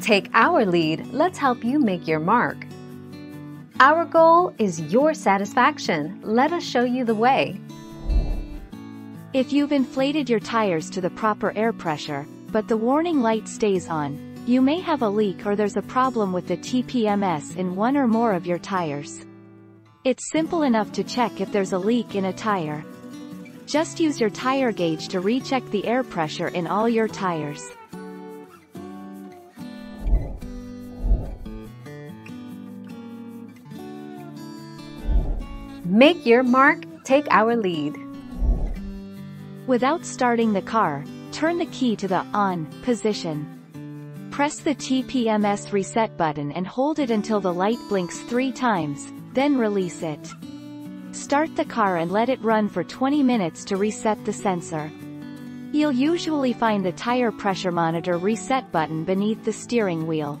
Take our lead, let's help you make your mark. Our goal is your satisfaction. Let us show you the way. If you've inflated your tires to the proper air pressure, but the warning light stays on, you may have a leak or there's a problem with the TPMS in one or more of your tires. It's simple enough to check if there's a leak in a tire. Just use your tire gauge to recheck the air pressure in all your tires. Make your mark, take our lead. Without starting the car, turn the key to the on position. Press the TPMS reset button and hold it until the light blinks three times, then release it. Start the car and let it run for 20 minutes to reset the sensor. You'll usually find the tire pressure monitor reset button beneath the steering wheel.